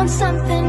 want something